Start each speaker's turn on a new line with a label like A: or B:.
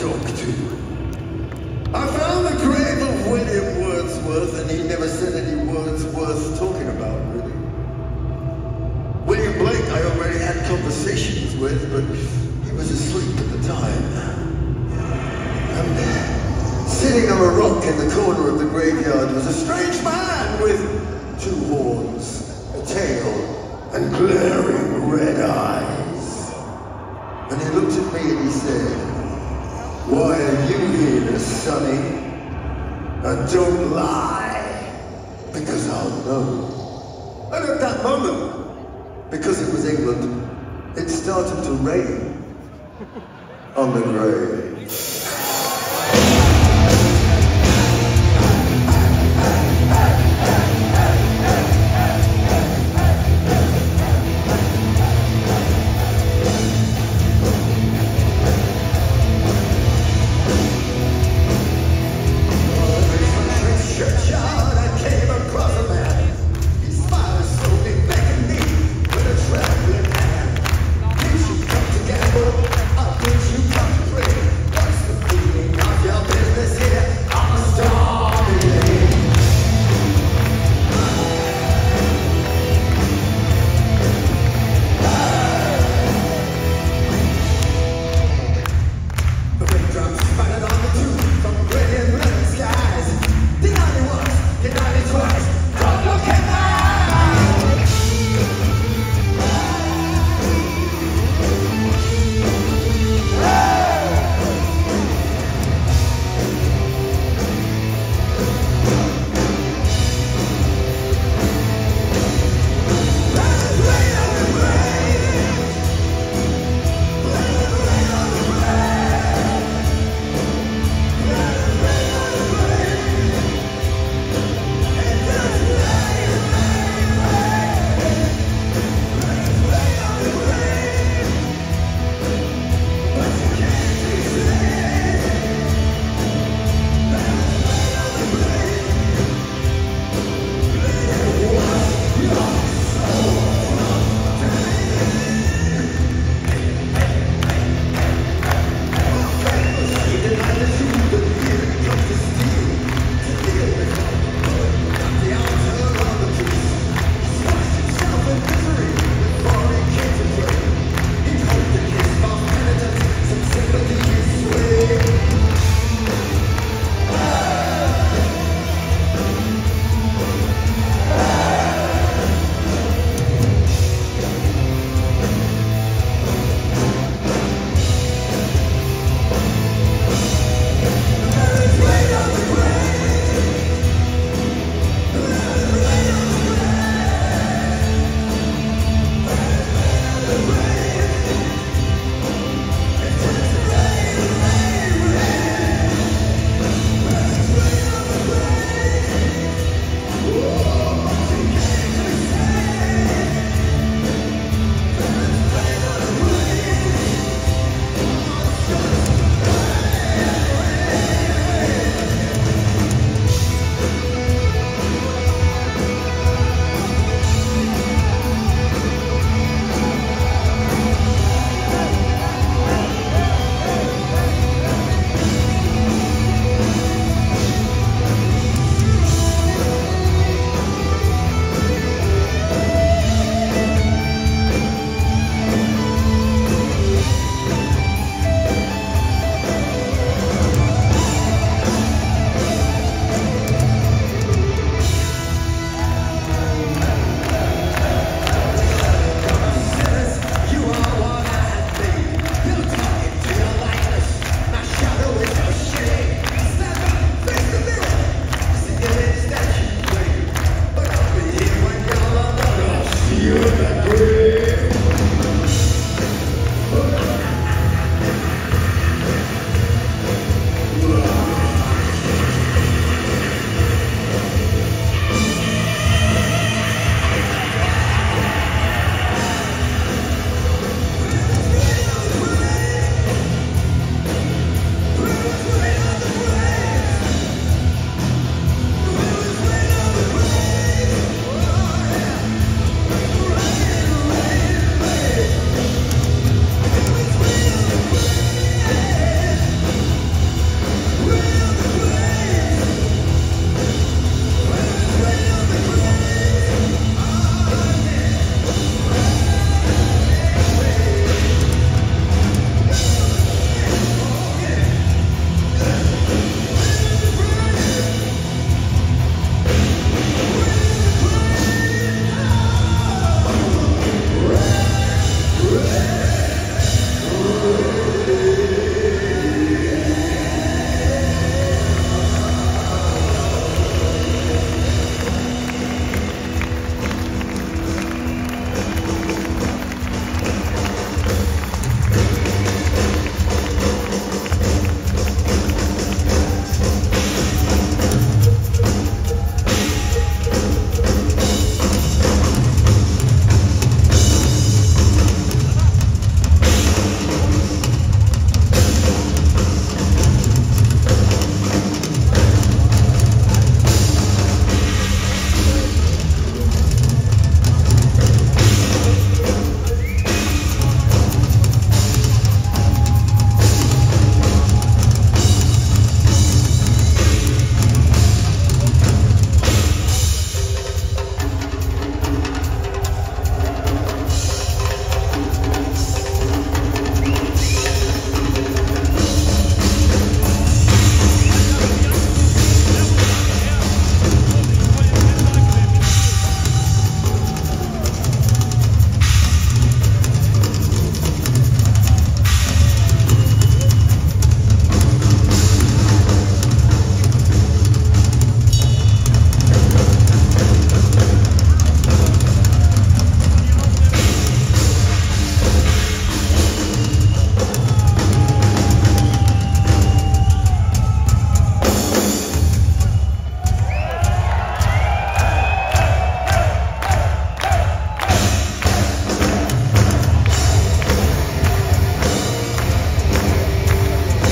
A: talk to. I found the grave of William Wordsworth, and he never said any words worth talking about, really. William Blake I already had conversations with, but he was asleep at the time. And sitting on a rock in the corner of the graveyard was a strange man with two horns, a tail, and glaring red eyes. And he looked at me and he said, Why are you here, Sonny? And don't lie, because I'll know. And at that moment, because it was England, it started to rain on the grave.